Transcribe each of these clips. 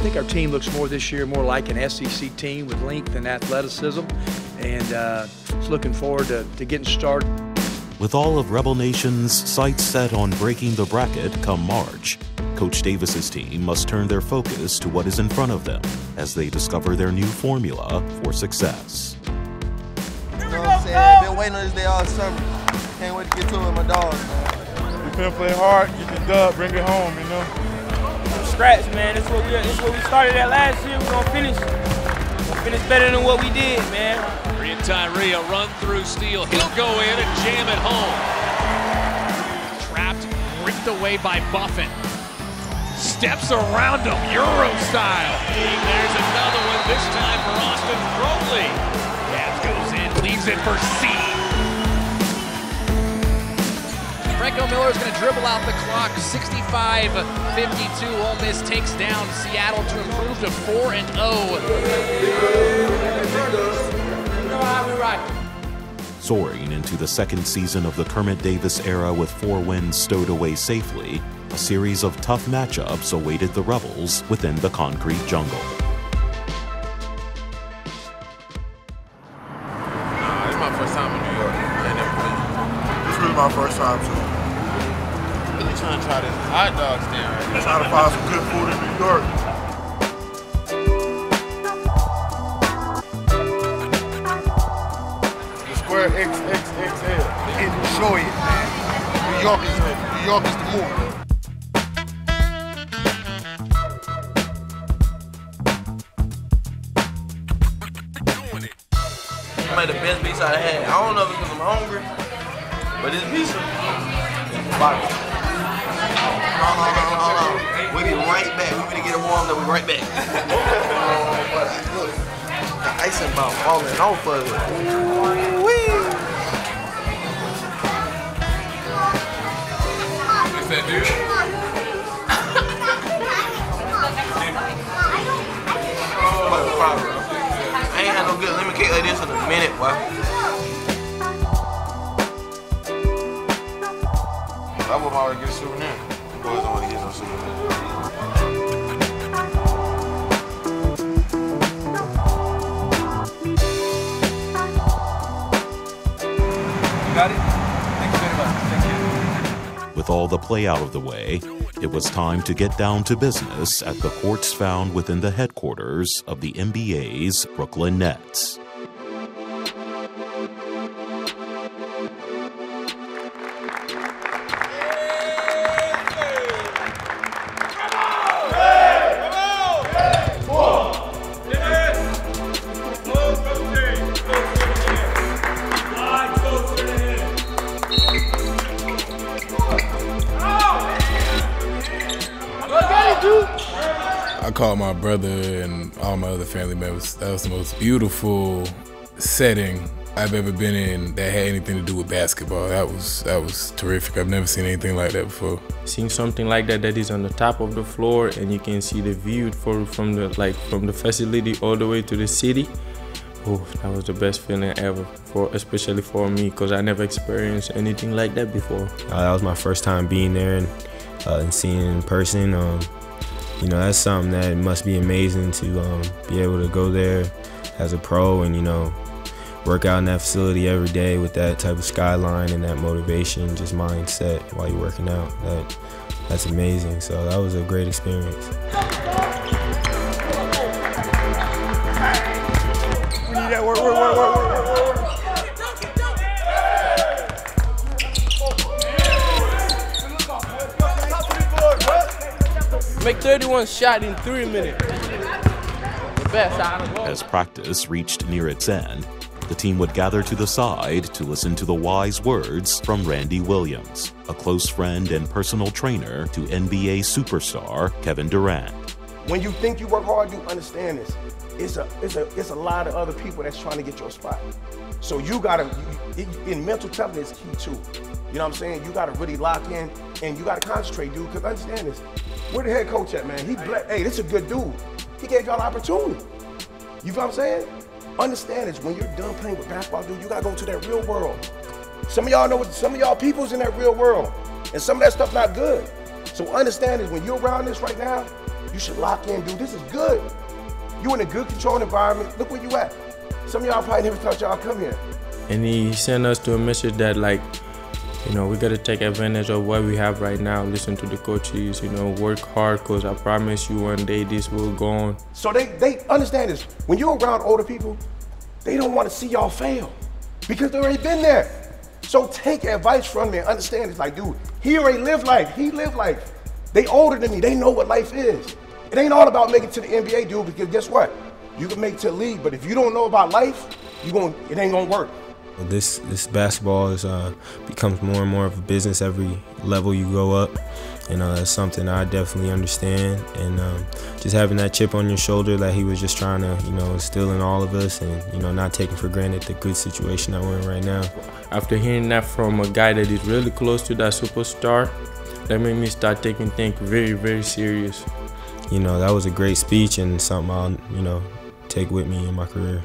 think our team looks more this year more like an SEC team with length and athleticism, and uh, just looking forward to, to getting started. With all of Rebel Nation's sights set on breaking the bracket come March, Coach Davis's team must turn their focus to what is in front of them as they discover their new formula for success. You know what I'm saying? Been waiting on this day all summer. Can't wait to get to it with my dogs, man. We finna play hard, get the dub, bring it home, you know. Scratch, man. That's what we that's what we started at last year. We're gonna finish. We're finish better than what we did, man. Breein Tyree, a run through steal. He'll go in and jam it home. Trapped, ripped away by Buffen. Steps around him, Euro style. There's another one, this time for Austin Crowley. Cavs goes in, leaves it for C. Franco is going to dribble out the clock. 65-52. Ole Miss takes down Seattle to improve to 4 and 0. Soaring into the second season of the Kermit Davis era with four wins stowed away safely, a series of tough matchups awaited the Rebels within the concrete jungle. Nah, it's my first time hot dog stand right now. Trying to find some good food in New York. The square XXXL. Enjoy it, man. New York is New York is the move. Might the best pizza I had. I don't know if it's because I'm hungry, but this pizza is fire. Hold on, hold on, hold on. We'll be right back. We're gonna get it warmed up. We'll be right back. Look, the icing about falling off of it. Ooh-wee. What's that, dude? I ain't had no good lemon cake like this in a minute, boy. I would already get a souvenir. Boys don't want to no. With all the play out of the way, it was time to get down to business at the courts found within the headquarters of the NBA's Brooklyn Nets. That was the most beautiful setting I've ever been in that had anything to do with basketball. That was that was terrific. I've never seen anything like that before. Seeing something like that that is on the top of the floor and you can see the view for from the like from the facility all the way to the city. Oh, that was the best feeling ever for especially for me because I never experienced anything like that before. Uh, that was my first time being there and, uh, and seeing it in person. Um, you know, that's something that must be amazing to um, be able to go there as a pro and, you know, work out in that facility every day with that type of skyline and that motivation, just mindset while you're working out. That That's amazing. So that was a great experience. 31 shot in three minutes. The best out of all. As practice reached near its end, the team would gather to the side to listen to the wise words from Randy Williams, a close friend and personal trainer to NBA superstar Kevin Durant. When you think you work hard, you understand this. It's a, it's a, it's a lot of other people that's trying to get your spot. So you gotta, you, it- in mental toughness is key too. You know what I'm saying? You gotta really lock in and you gotta concentrate, dude. Cause understand this. Where the head coach at, man? He, ble- hey, this is a good dude. He gave y'all an opportunity. You feel what I'm saying? Understand this. When you're done playing with basketball, dude, you gotta go to that real world. Some of y'all know what some of y'all people's in that real world, and some of that stuff not good. So understand this, when you're around this right now, you should lock in, dude. This is good. You in a good controlled environment. Look where you at. Some of y'all probably never thought y'all come here. And he sent us to a message that like, you know, we gotta take advantage of what we have right now. Listen to the coaches, you know, work hard, cause I promise you one day this will go on. So they they understand this. When you're around older people, they don't want to see y'all fail because they already been there. So take advice from me and understand it's like, dude, he already lived life. He lived life. They older than me. They know what life is. It ain't all about making to the NBA, dude, because guess what? You can make to the league, but if you don't know about life, you going it ain't gonna work. This this basketball is uh, becomes more and more of a business every level you go up, and uh, that's something I definitely understand. And um, just having that chip on your shoulder that he was just trying to you know instill in all of us, and you know not taking for granted the good situation that we're in right now. After hearing that from a guy that is really close to that superstar, that made me start taking things very very serious. You know that was a great speech and something I'll you know take with me in my career.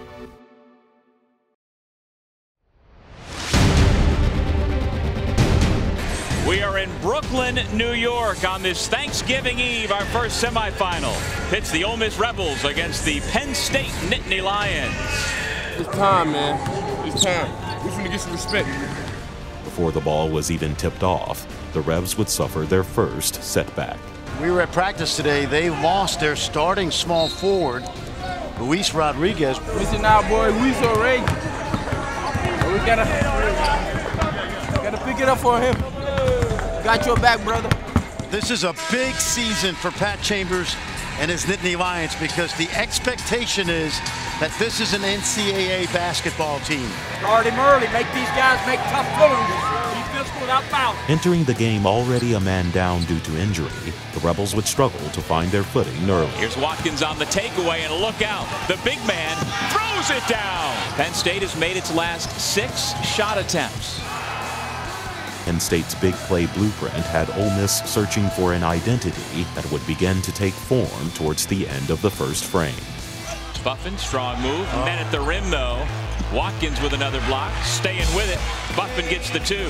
We are in Brooklyn, New York on this Thanksgiving Eve, our first semifinal. Pits the Ole Miss Rebels against the Penn State Nittany Lions. It's time, man. It's time. We're finna get some respect. Before the ball was even tipped off, the Revs would suffer their first setback. We were at practice today. They lost their starting small forward, Luis Rodriguez. Missing out, boy. Luis already. We gotta, gotta pick it up for him. Got your back, brother. This is a big season for Pat Chambers and his Nittany Lions because the expectation is that this is an NCAA basketball team. Guard him early. Make these guys make tough moves. Be physical without foul. Entering the game already a man down due to injury, the Rebels would struggle to find their footing early. Here's Watkins on the takeaway, and look out. The big man throws it down. Penn State has made its last six shot attempts. Penn State's big play blueprint had Ole Miss searching for an identity that would begin to take form towards the end of the first frame. Buffen, strong move. Men at the rim, though. Watkins with another block, staying with it. Buffen gets the two.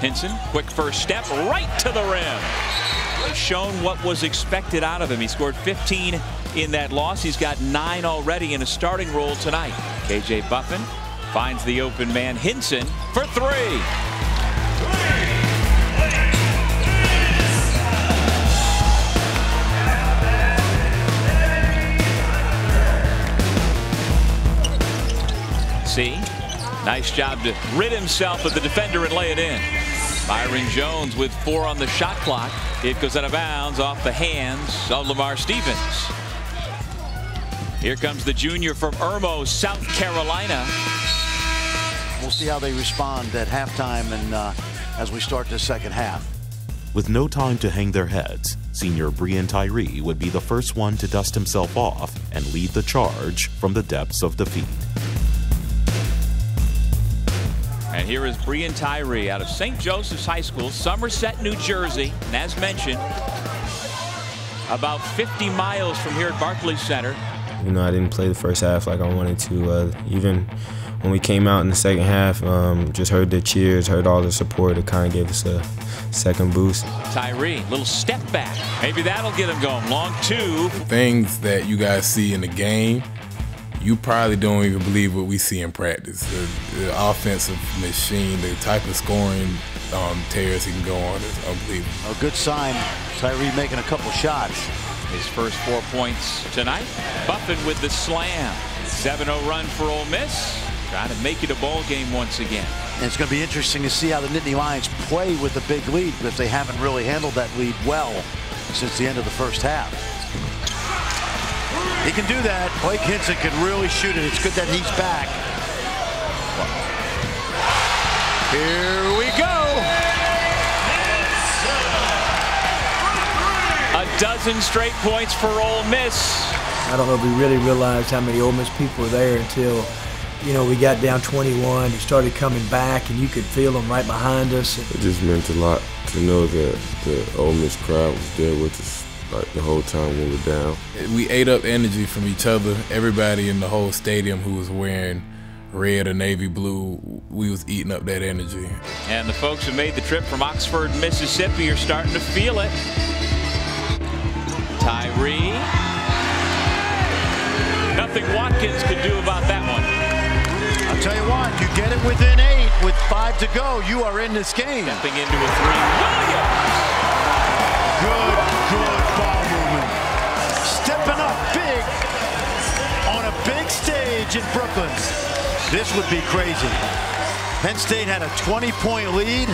Hinson, quick first step, right to the rim. Shown what was expected out of him. He scored 15 in that loss. He's got nine already in a starting role tonight. KJ Buffen finds the open man Hinson for three. See? Nice job to rid himself of the defender and lay it in. Myreon Jones with four on the shot clock. It goes out of bounds off the hands of Lamar Stevens. Here comes the junior from Irmo, South Carolina. We'll see how they respond at halftime and uh, as we start the second half. With no time to hang their heads, senior Breein Tyree would be the first one to dust himself off and lead the charge from the depths of defeat. And here is Breein Tyree out of St. Joseph's High School, Somerset, New Jersey. And as mentioned, about 50 miles from here at Barclays Center. You know, I didn't play the first half like I wanted to. Uh, even when we came out in the second half, um, just heard the cheers, heard all the support. It kind of gave us a second boost. Tyree, little step back. Maybe that'll get him going. Long two. Things that you guys see in the game, you probably don't even believe what we see in practice. The, the offensive machine, the type of scoring um, tears he can go on is unbelievable. A good sign, Tyree making a couple shots. His first four points tonight. Buffen with the slam. 7-0 run for Ole Miss. Trying to make it a ball game once again. And it's going to be interesting to see how the Nittany Lions play with the big lead because they haven't really handled that lead well since the end of the first half. He can do that. Blake Hinson can really shoot it. It's good that he's back. Here we go. A dozen straight points for Ole Miss. I don't know if we really realized how many Ole Miss people were there until, you know, we got down 21. He started coming back, and you could feel them right behind us. It just meant a lot to know that the Ole Miss crowd was there with us like the whole time we were down. We ate up energy from each other. Everybody in the whole stadium who was wearing red or navy blue, we was eating up that energy. And the folks who made the trip from Oxford, Mississippi are starting to feel it. Tyree. Nothing Watkins could do about that one. Tell you what, you get it within eight with five to go, you are in this game. Stepping into a three. Williams! Good, good ball movement. Stepping up big on a big stage in Brooklyn. This would be crazy. Penn State had a 20-point lead.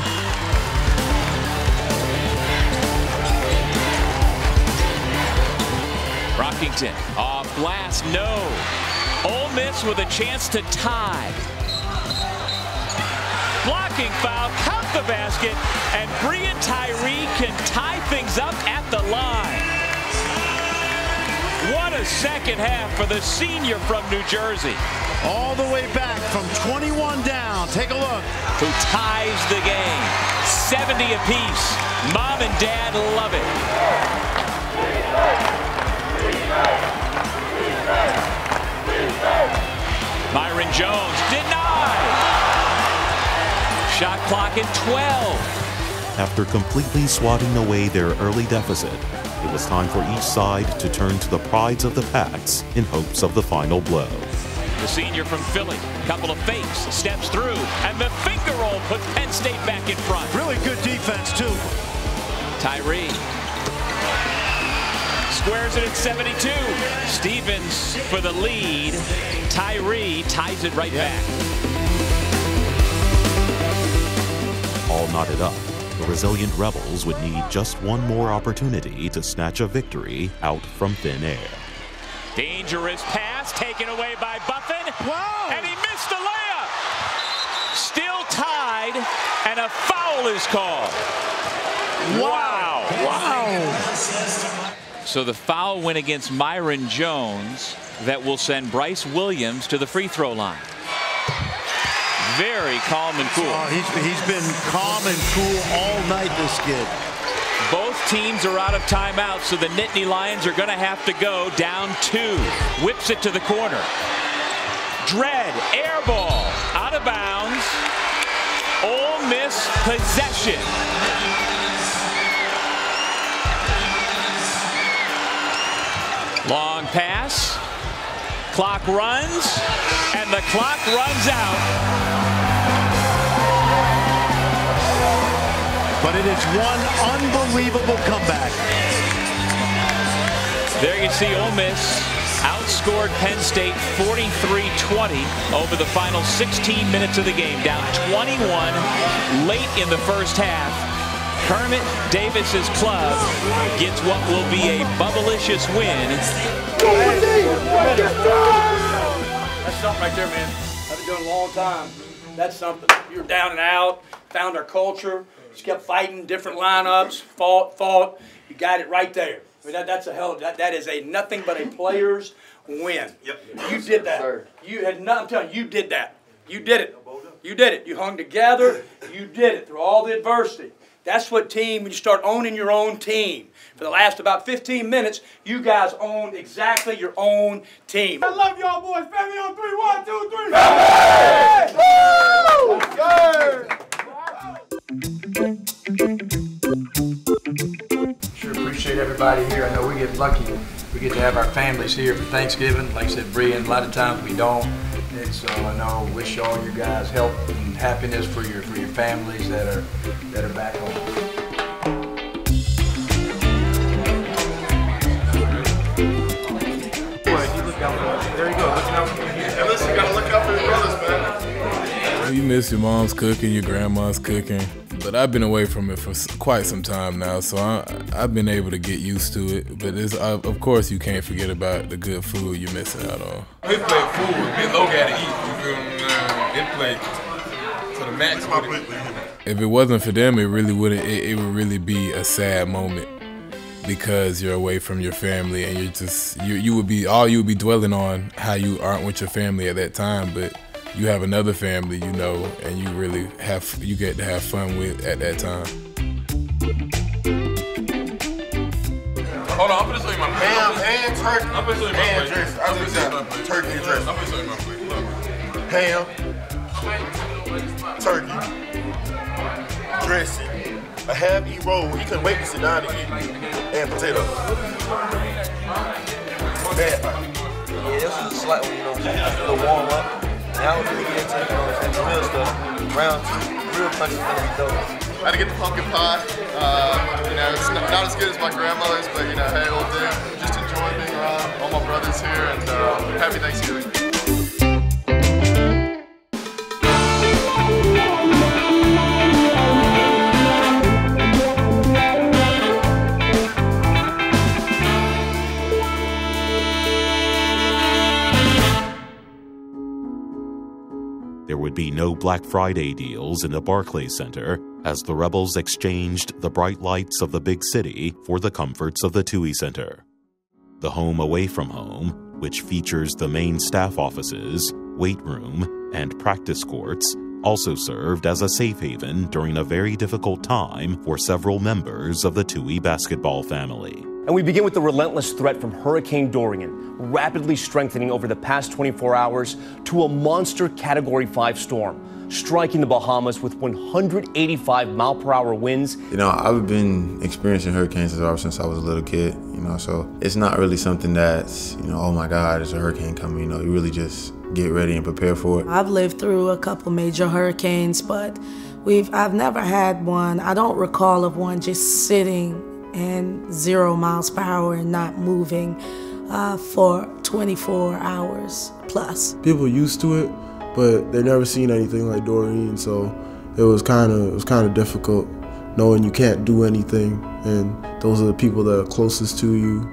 Brockington off glass, no. Ole Miss with a chance to tie. Blocking foul, count the basket, and Breein Tyree can tie things up at the line. What a second half for the senior from New Jersey. All the way back from 21 down. Take a look. Who ties the game. 70 apiece. Mom and dad love it. Myreon Jones denied. Shot clock at 12. After completely swatting away their early deficit, it was time for each side to turn to the prides of the packs in hopes of the final blow. The senior from Philly, couple of fakes, steps through, and the finger roll puts Penn State back in front. Really good defense, too. Tyree squares it at 72. Stevens for the lead. Tyree ties it right back. All knotted up, the resilient Rebels would need just one more opportunity to snatch a victory out from thin air. Dangerous pass taken away by Buffen. Wow. And he missed the layup. Still tied, and a foul is called. Wow. Wow. So the foul went against Myreon Jones that will send Bryce Williams to the free throw line. Very calm and cool. Oh, he's, he's been calm and cool all night, this kid. Both teams are out of timeout, so the Nittany Lions are going to have to go down two. Whips it to the corner. Dread, air ball, out of bounds. Ole Miss possession. Long pass. Clock runs, and the clock runs out. But it is one unbelievable comeback. There you see Ole Miss outscored Penn State 43-20 over the final 16 minutes of the game, down 21 late in the first half. Kermit Davis's club gets what will be a bubblicious win. That's something right there, man. I've been doing a long time. That's something. You're down and out, found our culture, just kept fighting different lineups, fought, fought. You got it right there. I mean, that, that's a hell of that. That is a nothing but a player's win. Yep. You did that. You had nothing. I'm telling you, you did that. You did it. You did it. You hung together. You did it through all the adversity. That's what team, when you start owning your own team. For the last about 15 minutes, you guys own exactly your own team. I love y'all boys. Family on three. One, two, three. Sure appreciate everybody here. I know we get lucky. We get to have our families here for Thanksgiving. Like I said, Brian, a lot of times we don't. And so I know wish all you guys health and happiness for your for your families that are that are back home. There you go. Looking out for listen, gotta look out for your brothers, man. You miss your mom's cooking, your grandma's cooking. But I've been away from it for quite some time now, so I, I've been able to get used to it. But uh, of course, you can't forget about the good food you're missing out on. We play food. Me and Lo gotta eat. You feel me? man? It play to the max. If it wasn't for them, it really wouldn't. It, it would really be a sad moment because you're away from your family and you're just you. You would be all you would be dwelling on how you aren't with your family at that time, but you have another family, you know, and you really have you get to have fun with at that time. Hold on, I'm gonna show you my plate. Ham and turkey I'm gonna show you my and plate. dressing. I I'm gonna show you my plate. turkey and dressing. I'm gonna show you my plate. Look. ham, turkey, dressing, a half-eat roll. He couldn't wait to sit down to eat, and potatoes. Bad Yeah, this was a slight one, you know, just a warm up. Now we're gonna get into, you know, into real stuff. Round two, real punches gonna be dope. I had to get the pumpkin pie. Uh, you know, it's not, not, as good as my grandmother's, but you know, hey, old dude, just enjoy being around all my brothers here, and uh, happy Thanksgiving. Be no Black Friday deals in the Barclays Center as the rebels exchanged the bright lights of the big city for the comforts of the Tuohy Center. The home away from home, which features the main staff offices, weight room, and practice courts, also served as a safe haven during a very difficult time for several members of the TUI basketball family. And we begin with the relentless threat from Hurricane Dorian, rapidly strengthening over the past 24 hours to a monster Category 5 storm, striking the Bahamas with 185 mile per hour winds. You know, I've been experiencing hurricanes ever since I was a little kid, you know, so it's not really something that's, you know, oh my God, there's a hurricane coming. You know, you really just get ready and prepare for it. I've lived through a couple major hurricanes, but we've I've never had one. I don't recall of one just sitting and zero miles per hour and not moving uh, for 24 hours plus. People used to it, but they've never seen anything like Dorian, so it was kind of it was kind of difficult knowing you can't do anything, and those are the people that are closest to you.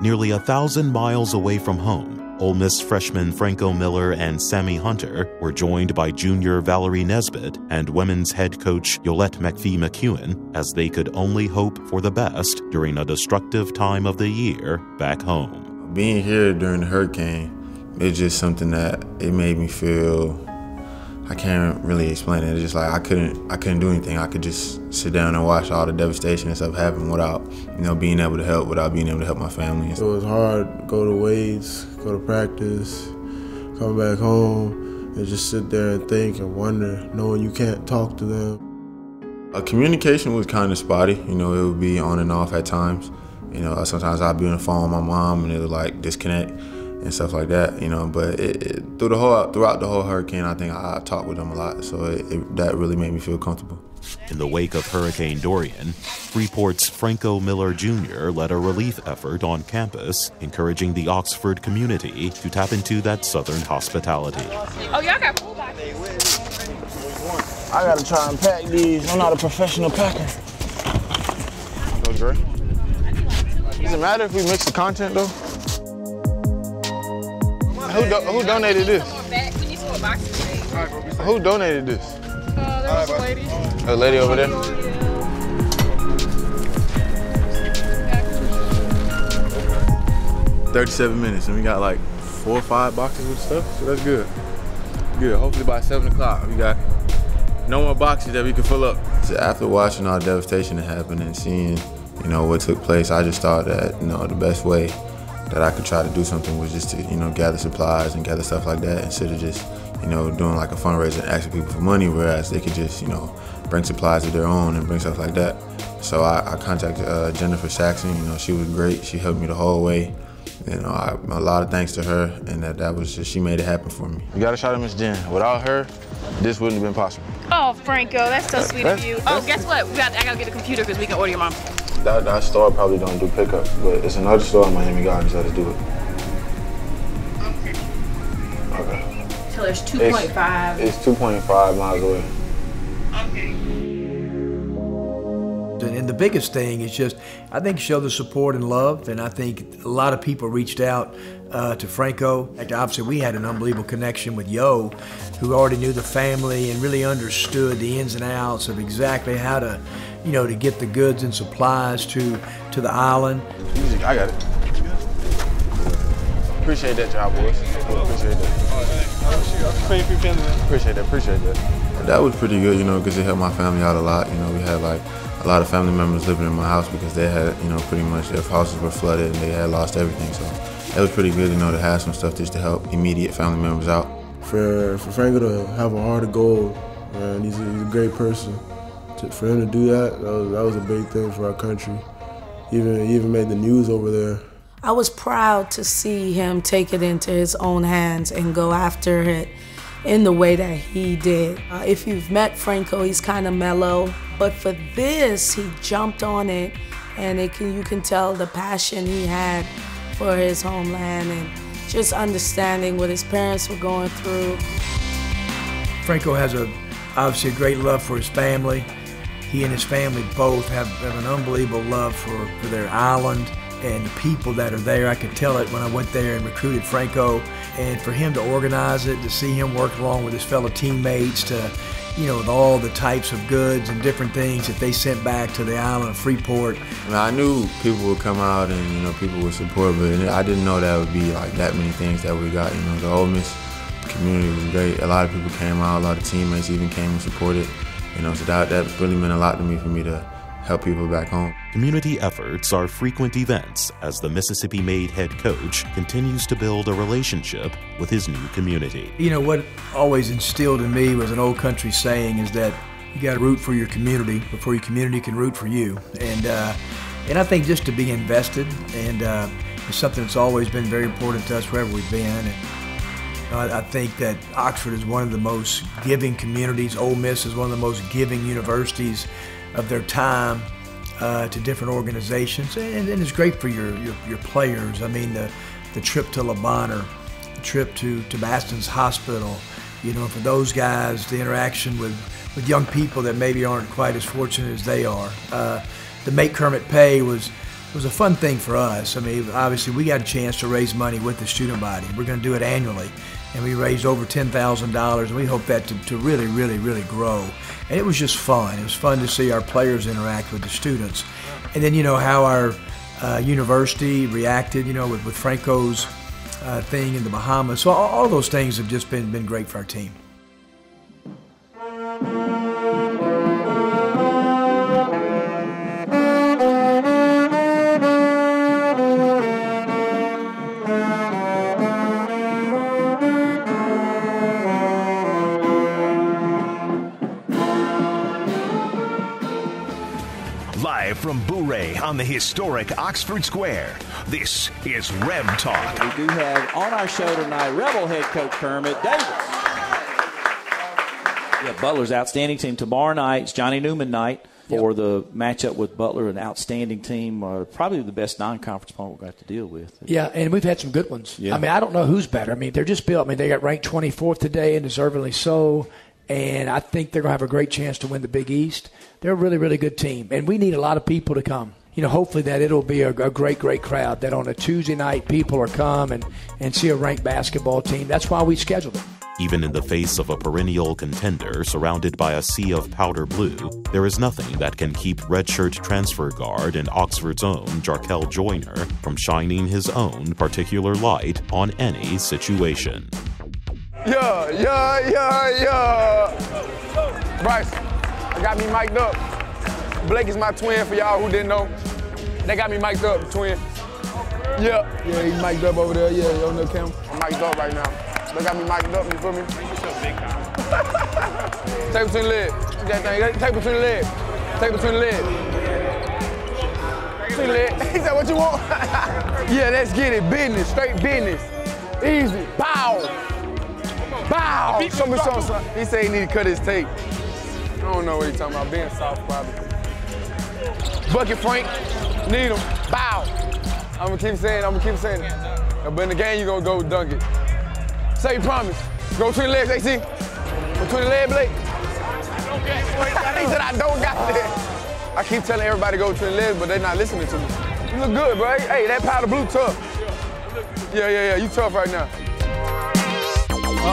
Nearly a thousand miles away from home, Ole Miss freshmen Franco Miller and Sammy Hunter were joined by junior Valerie Nesbitt and women's head coach Yolett McPhee McCuin as they could only hope for the best during a destructive time of the year back home. Being here during the hurricane, it's just something that it made me feel I can't really explain it. It's just like I couldn't I couldn't do anything. I could just sit down and watch all the devastation and stuff happen without, you know, being able to help, without being able to help my family. It was hard go to weights, go to practice, come back home and just sit there and think and wonder, knowing you can't talk to them. Uh, communication was kind of spotty. You know, it would be on and off at times. You know, sometimes I'd be on the phone with my mom and it would like disconnect and stuff like that, you know. But it, it, through the whole throughout the whole hurricane, I think I, I talked with them a lot, so it, that really made me feel comfortable. In the wake of Hurricane Dorian, Freeport's Franco Miller Jr. led a relief effort on campus, encouraging the Oxford community to tap into that southern hospitality. Oh, y'all got pool back I gotta try and pack these. I'm not a professional packer. Goes great. Does it matter if we mix the content though? Who, do, who donated this? Who donated this? Uh, there was a lady. A lady over there? Thirty-seven minutes, and we got like four or five boxes with stuff, so that's good. Good. Hopefully by seven o'clock, we got no more boxes that we can fill up. So after watching all the devastation that happened and seeing, you know, what took place, I just thought that, you know, the best way that I could try to do something was just to, you know, gather supplies and gather stuff like that instead of just, you know, doing like a fundraiser and asking people for money, whereas they could just, you know, bring supplies of their own and bring stuff like that. So I, I contacted uh, Jennifer Saxon. You know, she was great. She helped me the whole way. You know, I, a lot of thanks to her, and that that was just she made it happen for me. You got a shot at Miss Jen. Without her, this wouldn't have been possible. Oh, Franco, that's so sweet That's- of you. Oh, guess what? We got, I gotta get a computer because we can order your mom. That, that store probably don't do pickup, but it's another store in Miami Gardens that'll do it. Okay. So there's It's- 2.5. It's 2.5 miles away. And, and the biggest thing is just, I think, show the support and love. And I think a lot of people reached out uh, to Franco. Like, Obviously, we had an unbelievable connection with Yo, who already knew the family and really understood the ins and outs of exactly how to, you know, to get the goods and supplies to to the island. Easy, I got it. Appreciate that, job, boys. Appreciate that. Appreciate that, appreciate that. That was pretty good, you know, because it helped my family out a lot. You know, we had like a lot of family members living in my house because they had, you know, pretty much their houses were flooded and they had lost everything. So it was pretty good, you know, to have some stuff just to help immediate family members out. for for Franco to have a heart of gold, man, he's a, he's a great person. To, for him to do that, that was, that was a big thing for our country. Even he even made the news over there. I was proud to see him take it into his own hands and go after it in the way that he did. Uh, if you've met Franco, he's kind of mellow, but for this, he jumped on it, and it can, you can tell the passion he had for his homeland and just understanding what his parents were going through. Franco has a obviously a great love for his family. He and his family both have, have an unbelievable love for, for their island and the people that are there. I could tell it when I went there and recruited Franco. And for him to organize it, to see him work along with his fellow teammates, to, you know, with all the types of goods and different things that they sent back to the island of Freeport. I, I knew people would come out and, you know, people would support, but I didn't know that would be like that many things that we got. You know, the Ole Miss community was great. A lot of people came out, a lot of teammates even came and supported. You know, so that, that really meant a lot to me for me to help people back home. Community efforts are frequent events as the Mississippi Made head coach continues to build a relationship with his new community. You know, what always instilled in me was an old country saying is that you got to root for your community before your community can root for you. And, uh, and I think just to be invested and uh, it's something that's always been very important to us wherever we've been. And, I think that Oxford is one of the most giving communities. Ole Miss is one of the most giving universities of their time uh, to different organizations, and, and, it's great for your, your, your players. I mean, the the trip to Le Bonheur, the trip to to Batson's Hospital, you know, for those guys, the interaction with with young people that maybe aren't quite as fortunate as they are. Uh, the Make Kermit Pay was was a fun thing for us. I mean, obviously, we got a chance to raise money with the student body. We're going to do it annually and we raised over $10,000 and we hope that to, to really, really, really grow. And it was just fun. It was fun to see our players interact with the students. And then, you know, how our uh, university reacted, you know, with, with Franco's uh, thing in the Bahamas. So all, all those things have just been, been great for our team. Bourré on the historic Oxford Square. This is Reb Talk. We do have on our show tonight Rebel head coach Kermit Davis. Yeah, Butler's outstanding team. Tomorrow night, it's Johnny Neumann night for yep. the matchup with Butler, an outstanding team, uh, probably the best non-conference opponent we've got to deal with. Yeah, and we've had some good ones. Yeah. I mean, I don't know who's better. I mean, they're just built. I mean, they got ranked 24th today, and deservedly so. And I think they're going to have a great chance to win the Big East they're a really, really good team, and we need a lot of people to come. You know, hopefully that it'll be a, a great, great crowd. That on a Tuesday night, people are come and, and see a ranked basketball team. That's why we scheduled it. Even in the face of a perennial contender surrounded by a sea of powder blue, there is nothing that can keep redshirt transfer guard and Oxford's own Jarkel Joiner from shining his own particular light on any situation. Yeah, yeah, yeah, yeah. Bryce, I got me mic'd up. Blake is my twin for y'all who didn't know. They got me mic'd up, twin. Yeah. Yeah, he's mic'd up over there. Yeah, on the camera. I'm mic'd up right now. They got me mic'd up, you feel me? Take between the legs. That thing. Take between the legs. Take between the legs. Between the legs. Is that what you want? yeah, let's get it. Business, straight business. Easy. Bow. Bow. Show me something. He said he need to cut his tape. I don't know what he's talking about. Being soft, probably. Bucket Frank, need him. Bow. I'm gonna keep saying, I'm gonna keep saying it. But in the game, you gonna go dunk it. Say you promise. Go between the legs, AC. Between the leg, Blake. he said I don't got that. I keep telling everybody go between the legs, but they're not listening to me. You look good, bro. Hey, that powder blue tough. Yeah, yeah, yeah. You tough right now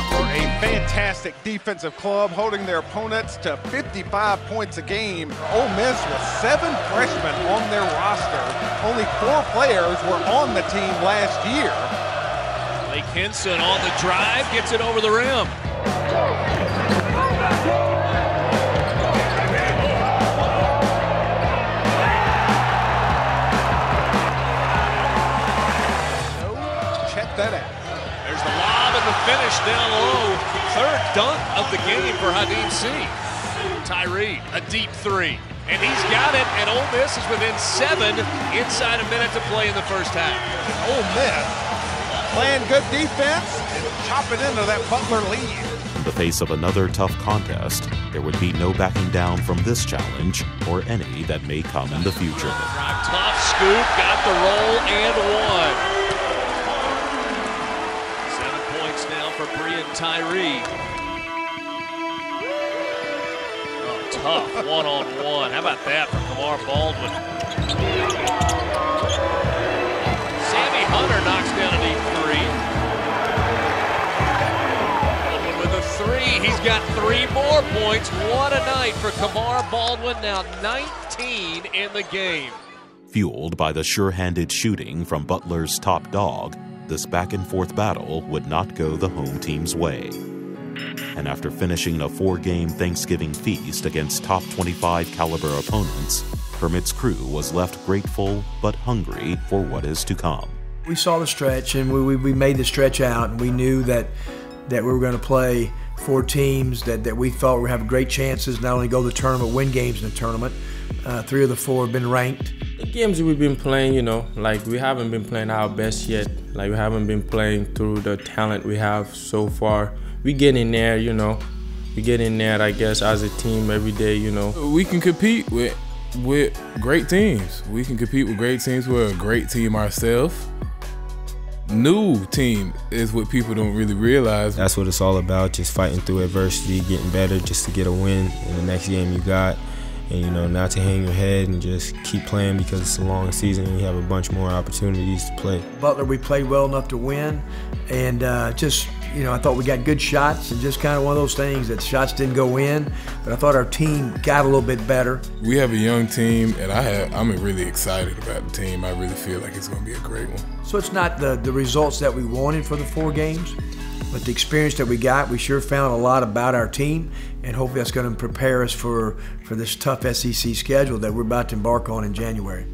for a fantastic defensive club, holding their opponents to 55 points a game. Ole Miss with seven freshmen on their roster. Only four players were on the team last year. Lake Hinson on the drive, gets it over the rim. Finish down low. third dunk of the game for Khadim Sy. Tyree, a deep three. And he's got it, and Ole Miss is within seven inside a minute to play in the first half. Ole Miss playing good defense and chopping into that Butler lead. In the face of another tough contest, there would be no backing down from this challenge or any that may come in the future. Tough scoop, got the roll and one. Seven points now for Breein Tyree. Oh, tough one-on-one. How about that from Kamar Baldwin? Sammy Hunter knocks down a deep three. With a three. He's got three more points. What a night for Kamar Baldwin. Now 19 in the game. Fueled by the sure handed shooting from Butler's top dog, this back and forth battle would not go the home team's way. And after finishing a four game Thanksgiving feast against top 25 caliber opponents, Kermit's crew was left grateful but hungry for what is to come. We saw the stretch and we, we, we made the stretch out, and we knew that, that we were going to play four teams that, that we thought would have great chances not only go to the tournament, win games in the tournament. Uh, three of the four have been ranked. The games we've been playing, you know, like we haven't been playing our best yet. Like we haven't been playing through the talent we have so far. We get in there, you know. We get in there, I guess, as a team every day, you know. We can compete with with great teams. We can compete with great teams. We're a great team ourselves. New team is what people don't really realize. That's what it's all about, just fighting through adversity, getting better just to get a win in the next game you got. And you know, not to hang your head and just keep playing because it's a long season and you have a bunch more opportunities to play. Butler, we played well enough to win, and uh, just you know, I thought we got good shots, and just kind of one of those things that shots didn't go in, but I thought our team got a little bit better. We have a young team, and I have I'm really excited about the team. I really feel like it's going to be a great one. So it's not the the results that we wanted for the four games, but the experience that we got, we sure found a lot about our team, and hopefully that's going to prepare us for for this tough SEC schedule that we're about to embark on in January.